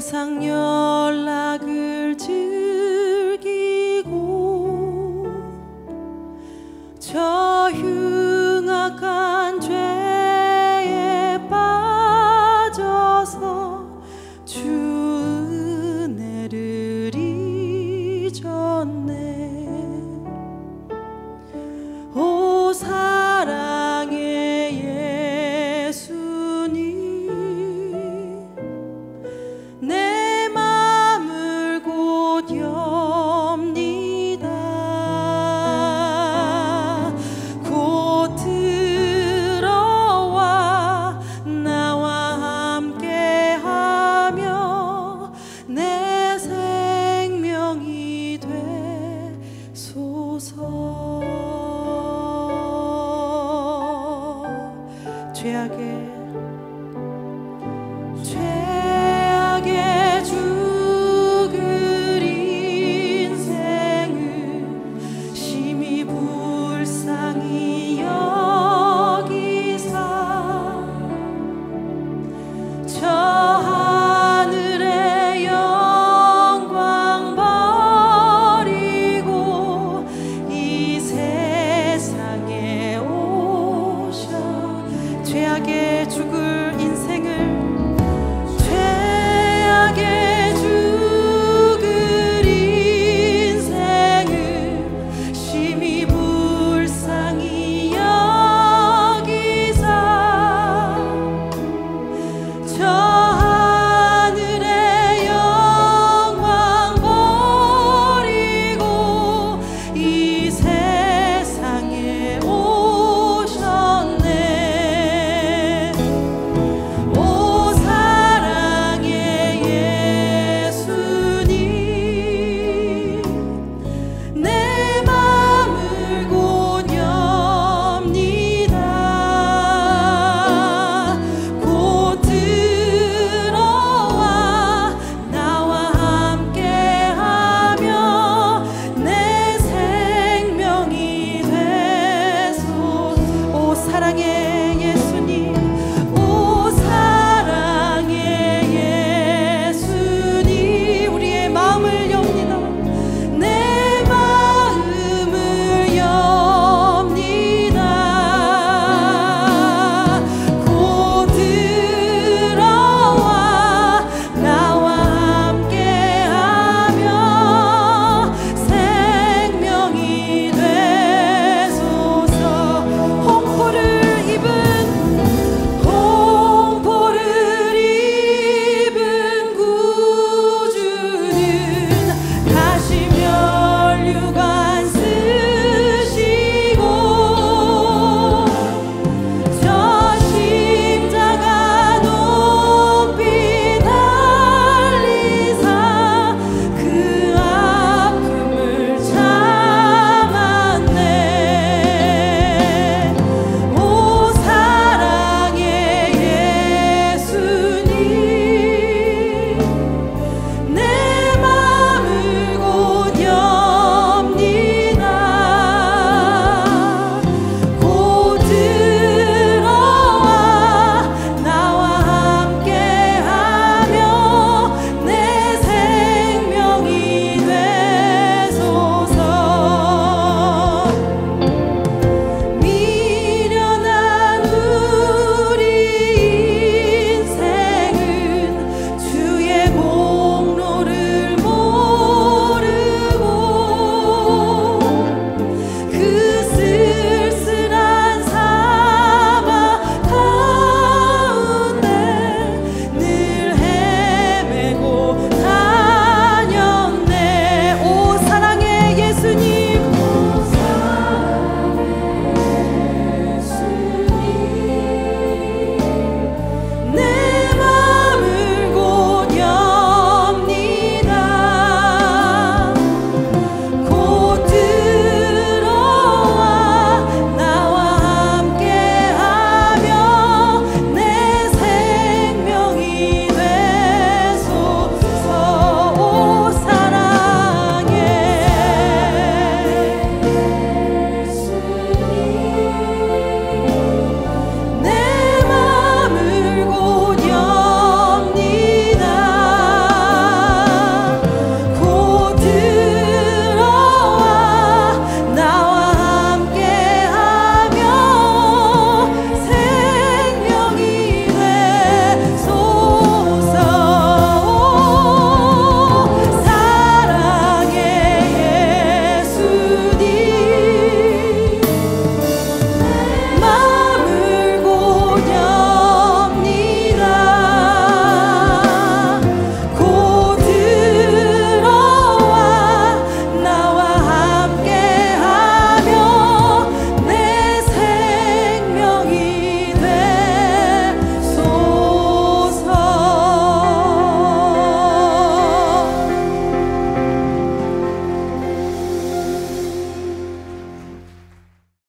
세상 연락을 죄악에